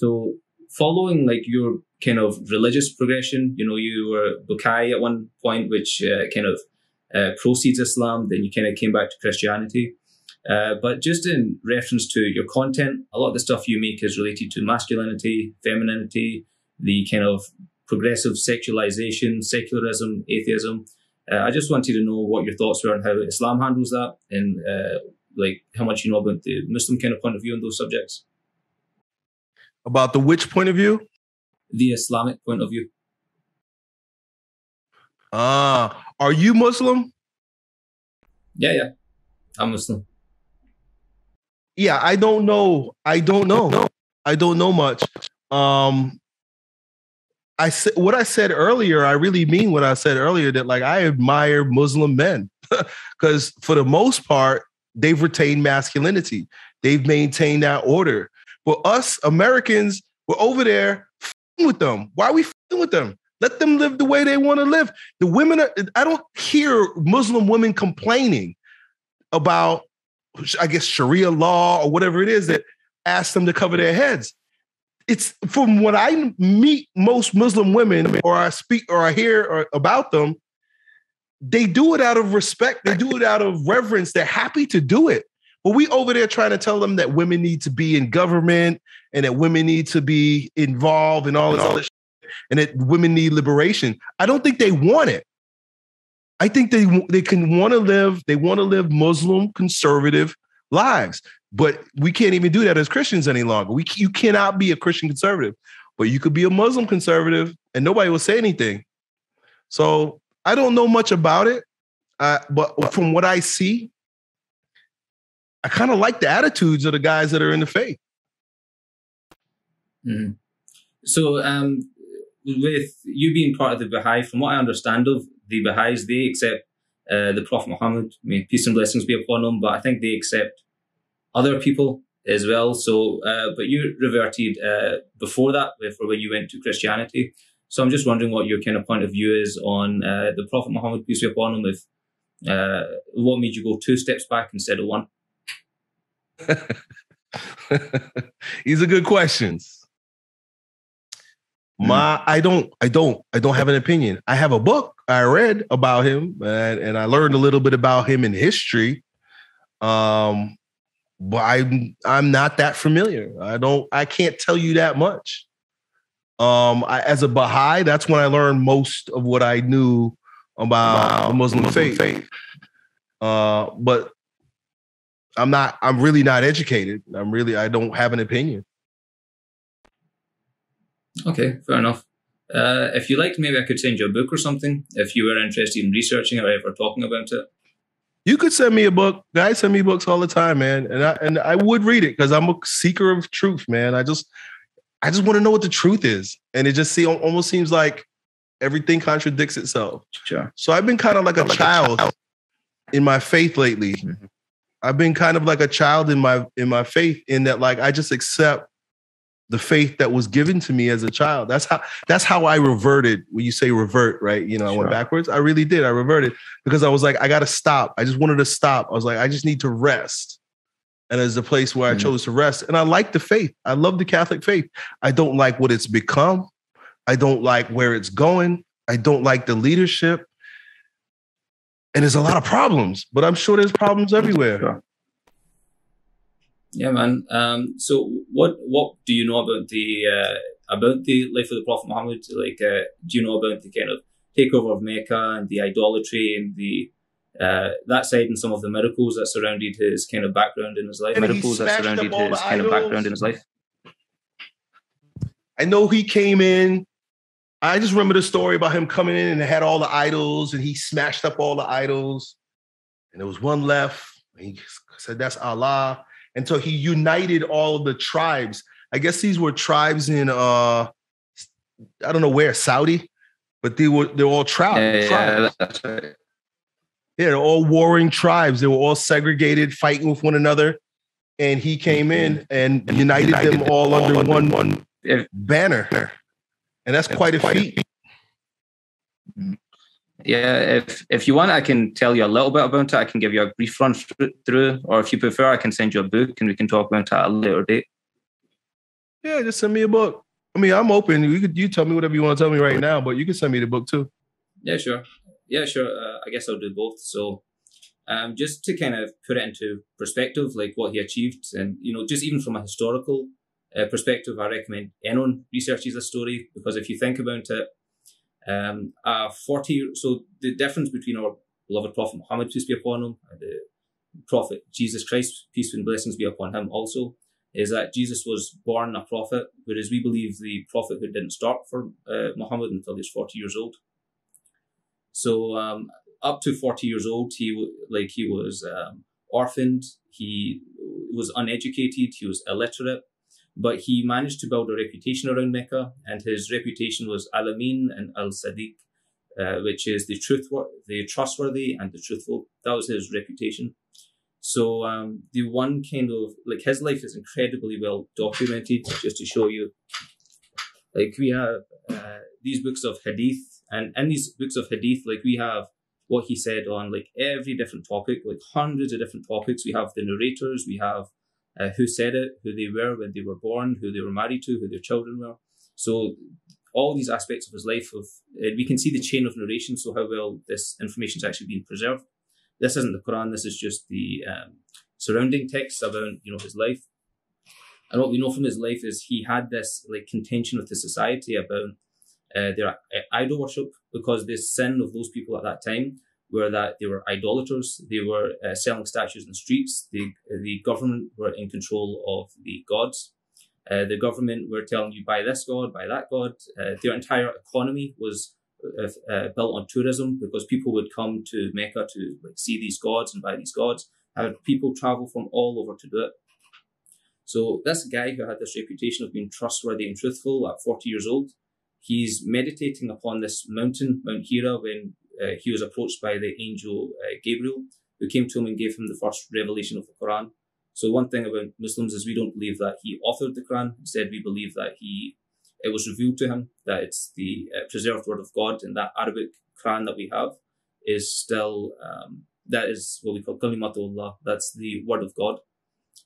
So following like your kind of religious progression, you know, you were Baha'i at one point, which uh, kind of uh, proceeds Islam, then you kind of came back to Christianity. Uh, but just in reference to your content, a lot of the stuff you make is related to masculinity, femininity, the kind of progressive sexualization, secularism, atheism. Uh, I just wanted to know what your thoughts were on how Islam handles that and uh, like how much you know about the Muslim kind of point of view on those subjects. About the which point of view? The Islamic point of view. Ah, are you Muslim? Yeah, yeah, I'm Muslim. Yeah, I don't know. I don't know. I don't know much. Um, I said what I said earlier. I really mean what I said earlier. That like I admire Muslim men because for the most part they've retained masculinity. They've maintained that order. But us Americans, we're over there with them. Why are we with them? Let them live the way they want to live. The women are, I don't hear Muslim women complaining about, I guess, Sharia law or whatever it is that asks them to cover their heads. It's from what I meet most Muslim women or I speak or I hear or about them, they do it out of respect. They do it out of reverence. They're happy to do it. But we over there trying to tell them that women need to be in government and that women need to be involved in all this other shit, and that women need liberation. I don't think they want it. I think they they can want to live, they want to live Muslim conservative lives. But we can't even do that as Christians any longer. We you cannot be a Christian conservative, but you could be a Muslim conservative and nobody will say anything. So I don't know much about it, uh, but from what I see, I kind of like the attitudes of the guys that are in the faith. Mm-hmm. So, um, with you being part of the Baha'i, from what I understand of the Baha'is, they accept uh, the Prophet Muhammad. Mean, peace and blessings be upon him, but I think they accept other people as well. So, uh, but you reverted uh, before that, for when you went to Christianity. So I'm just wondering what your kind of point of view is on uh, the Prophet Muhammad, peace be upon him, if uh, what made you go two steps back instead of one? These are good questions. My. I don't, I don't, I don't have an opinion. I have a book I read about him, and, and I learned a little bit about him in history. Um, but I'm, I'm not that familiar. I don't, I can't tell you that much. Um, I, as a Baha'i, that's when I learned most of what I knew about the Muslim, Muslim faith. faith. Uh, but I'm not. I'm really not educated. I'm really. I don't have an opinion. Okay, fair enough. Uh, if you liked, maybe I could send you a book or something. If you were interested in researching it or ever talking about it, you could send me a book. Guys send me books all the time, man, and I and I would read it because I'm a seeker of truth, man. I just I just want to know what the truth is, and it just see almost seems like everything contradicts itself. Sure. So I've been kind of like a, like child, a child in my faith lately. Mm-hmm. I've been kind of like a child in my in my faith in that like I just accept the faith that was given to me as a child. That's how that's how I reverted. When you say revert, right? You know, I went backwards. I really did. I reverted because I was like, I got to stop. I just wanted to stop. I was like, I just need to rest. And it's a place where I mm-hmm. chose to rest. And I like the faith. I love the Catholic faith. I don't like what it's become. I don't like where it's going. I don't like the leadership and there's a lot of problems, but I'm sure there's problems everywhere. Yeah, man. Um, so what what do you know about the uh, about the life of the Prophet Muhammad? Like, uh, do you know about the kind of takeover of Mecca and the idolatry and the uh, that side and some of the miracles that surrounded his kind of background in his life? And miracles that surrounded his kind of background in his life. I know he came in I just remember the story about him coming in and had all the idols and he smashed up all the idols. And there was one left. He said, That's Allah. And so he united all of the tribes. I guess these were tribes in uh I don't know where, Saudi, but they were they're all tribes. Yeah, tribes. yeah, that's right. Yeah, they're all warring tribes. They were all segregated, fighting with one another. And he came in and united, united them all under one, one banner and that's, quite, a, quite feat. a feat. Yeah, if if you want, I can tell you a little bit about it. I can give you a brief run through, or if you prefer, I can send you a book and we can talk about it at a later date. Yeah, just send me a book. I mean, I'm open. You could you tell me whatever you want to tell me right now, but you can send me the book too. Yeah, sure. Yeah, sure. Uh, I guess I'll do both. So, um, just to kind of put it into perspective, like what he achieved, and you know, just even from a historical uh, perspective, I recommend anyone researches this story because if you think about it, um, uh, 40, so the difference between our beloved Prophet Muhammad, peace be upon him, and the Prophet Jesus Christ, peace and blessings be upon him also, is that Jesus was born a prophet, whereas we believe the prophethood didn't start for uh, Muhammad until he was 40 years old. So um, up to 40 years old, he like he was um, orphaned, he was uneducated, he was illiterate, but he managed to build a reputation around Mecca, and his reputation was Al Amin and Al Sadiq, uh, which is the truth, the trustworthy and the truthful. That was his reputation. So um, the one kind of like his life is incredibly well documented. Just to show you, like we have uh, these books of hadith, and in these books of hadith, like we have what he said on like every different topic, like hundreds of different topics. We have the narrators, we have uh, who said it, who they were when they were born, who they were married to, who their children were. So all these aspects of his life, of uh, we can see the chain of narration, so how well this information is actually being preserved. This isn't the Quran. This is just the um, surrounding text about you know his life. And what we know from his life is he had this like contention with the society about uh, their uh, idol worship because the sin of those people at that time were that they were idolaters. They were uh, selling statues in the streets. The, the government were in control of the gods. Uh, the government were telling you buy this god, buy that god. Uh, their entire economy was uh, uh, built on tourism because people would come to Mecca to like see these gods and buy these gods. Had people travel from all over to do it. So this guy who had this reputation of being trustworthy and truthful at 40 years old, he's meditating upon this mountain, Mount Hira, when uh, he was approached by the angel uh, Gabriel, who came to him and gave him the first revelation of the Quran. So one thing about Muslims is we don't believe that he authored the Quran. Instead, we believe that he it was revealed to him that it's the uh, preserved word of God, and that Arabic Quran that we have is still um, that is what we call kalimatullah. That's the word of God.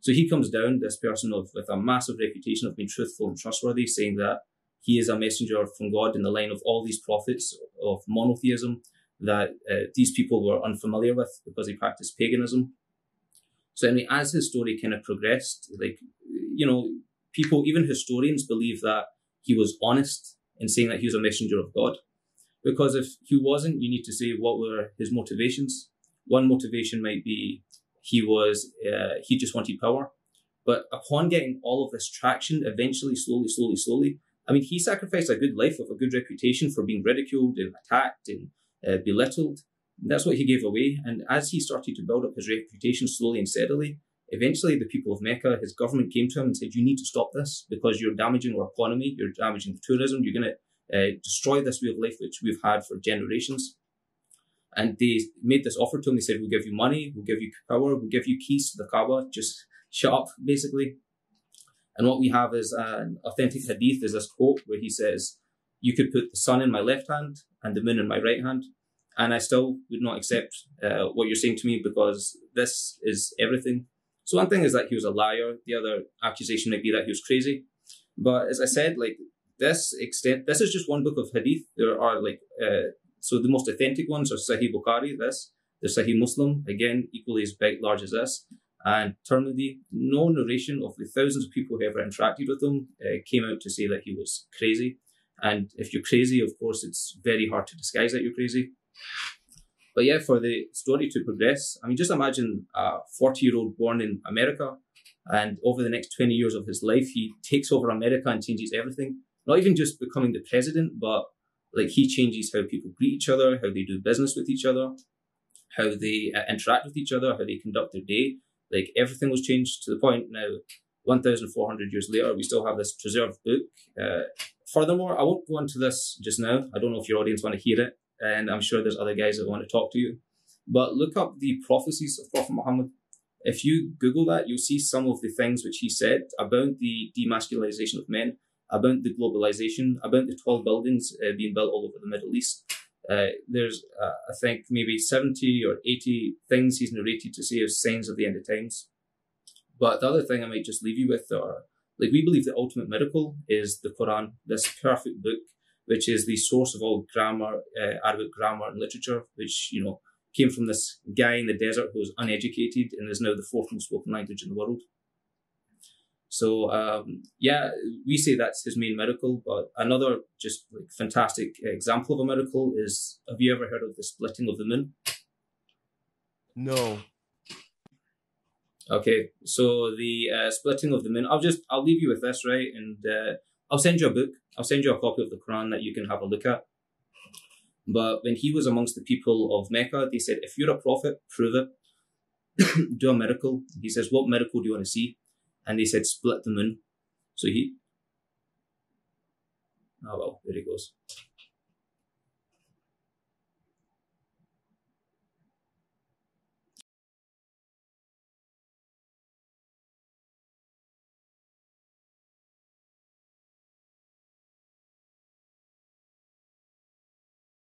So he comes down, this person of with a massive reputation of being truthful and trustworthy, saying that he is a messenger from God in the line of all these prophets of monotheism that uh, these people were unfamiliar with because they practiced paganism. So anyway, as his story kind of progressed, like you know, people, even historians, believe that he was honest in saying that he was a messenger of God. Because if he wasn't, you need to say what were his motivations. One motivation might be he was uh, he just wanted power. But upon getting all of this traction, eventually, slowly, slowly, slowly, I mean, he sacrificed a good life of a good reputation for being ridiculed and attacked and uh, belittled. That's what he gave away. And as he started to build up his reputation slowly and steadily, eventually the people of Mecca, his government came to him and said, you need to stop this because you're damaging our economy, you're damaging tourism, you're going to uh, destroy this way of life which we've had for generations. And they made this offer to him. They said, we'll give you money, we'll give you power, we'll give you keys to the Kaaba, just shut up, basically. And what we have is an authentic hadith, is this quote where he says, you could put the sun in my left hand and the moon in my right hand, and I still would not accept uh, what you're saying to me because this is everything. So one thing is that he was a liar. The other accusation might be that he was crazy. But as I said, like this extent, this is just one book of hadith. There are like, uh, so the most authentic ones are Sahih Bukhari, this, the Sahih Muslim, again, equally as big, large as this. And Tirmidhi, no narration of the thousands of people who ever interacted with him uh, came out to say that he was crazy. And if you're crazy, of course, it's very hard to disguise that you're crazy. But yeah, for the story to progress, I mean, just imagine a 40 year old born in America, and over the next 20 years of his life, he takes over America and changes everything. Not even just becoming the president, but like he changes how people greet each other, how they do business with each other, how they uh, interact with each other, how they conduct their day. Like everything was changed to the point now, 1,400 years later, we still have this preserved book. Uh, furthermore, I won't go into this just now. I don't know if your audience want to hear it and I'm sure there's other guys that want to talk to you. But look up the prophecies of Prophet Muhammad. If you Google that, you'll see some of the things which he said about the demasculinization of men, about the globalization, about the tall buildings uh, being built all over the Middle East. Uh, there's, uh, I think, maybe 70 or 80 things he's narrated to say as signs of the end of times. But the other thing I might just leave you with are like we believe the ultimate miracle is the Quran, this perfect book, which is the source of all grammar, uh, Arabic grammar and literature, which you know came from this guy in the desert who was uneducated and is now the fourth most spoken language in the world. So um, yeah, we say that's his main miracle. But another just like fantastic example of a miracle is: Have you ever heard of the splitting of the moon? No. Okay, so the uh, splitting of the moon. I'll just I'll leave you with this, right? And uh, I'll send you a book. I'll send you a copy of the Quran that you can have a look at. But when he was amongst the people of Mecca, they said, if you're a prophet, prove it. Do a miracle. He says, what miracle do you want to see? And they said, split the moon. So he, oh well, there he goes.